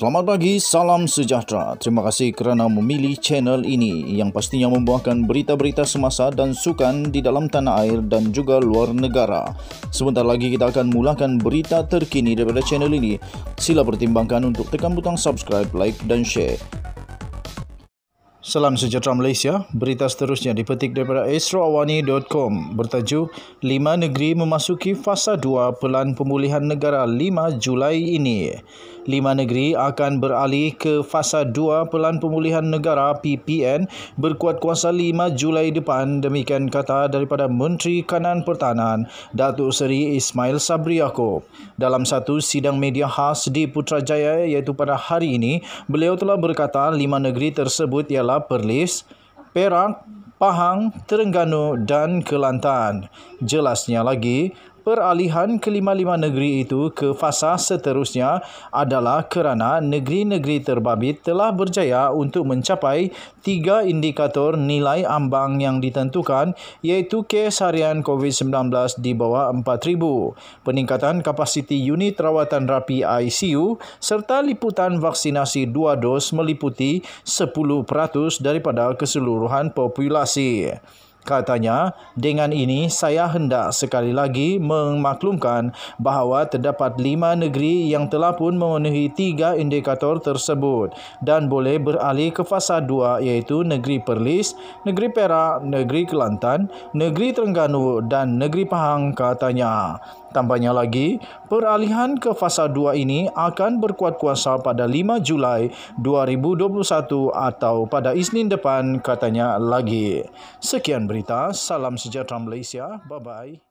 Selamat pagi, salam sejahtera. Terima kasih kerana memilih channel ini yang pastinya membuahkan berita-berita semasa dan sukan di dalam tanah air dan juga luar negara. Sebentar lagi kita akan mulakan berita terkini daripada channel ini. Sila pertimbangkan untuk tekan butang subscribe, like dan share. Salam sejahtera Malaysia. Berita seterusnya dipetik daripada astroawani.com bertajuk 5 negeri memasuki fasa 2 pelan pemulihan negara 5 Julai ini. 5 negeri akan beralih ke fasa 2 pelan pemulihan negara PPN berkuat kuasa 5 Julai depan demikian kata daripada Menteri Kanan Pertahanan Datuk Seri Ismail Sabri Yaakob. Dalam satu sidang media khas di Putrajaya iaitu pada hari ini, beliau telah berkata 5 negeri tersebut ialah ialah Perlis, Perak, Pahang, Terengganu dan Kelantan. Jelasnya lagi, Peralihan kelima-lima negeri itu ke fasa seterusnya adalah kerana negeri-negeri terbabit telah berjaya untuk mencapai tiga indikator nilai ambang yang ditentukan iaitu kes harian COVID-19 di bawah 4,000, peningkatan kapasiti unit rawatan rapi ICU serta liputan vaksinasi dua dos meliputi 10% daripada keseluruhan populasi. Katanya, dengan ini saya hendak sekali lagi memaklumkan bahawa terdapat lima negeri yang telah pun memenuhi tiga indikator tersebut dan boleh beralih ke fasa dua iaitu negeri Perlis, negeri Perak, negeri Kelantan, negeri Terengganu dan negeri Pahang katanya. Tambahnya lagi, peralihan ke fasa 2 ini akan berkuat kuasa pada 5 Julai 2021 atau pada Isnin depan katanya lagi. Sekian berita, salam sejahtera Malaysia. Bye-bye.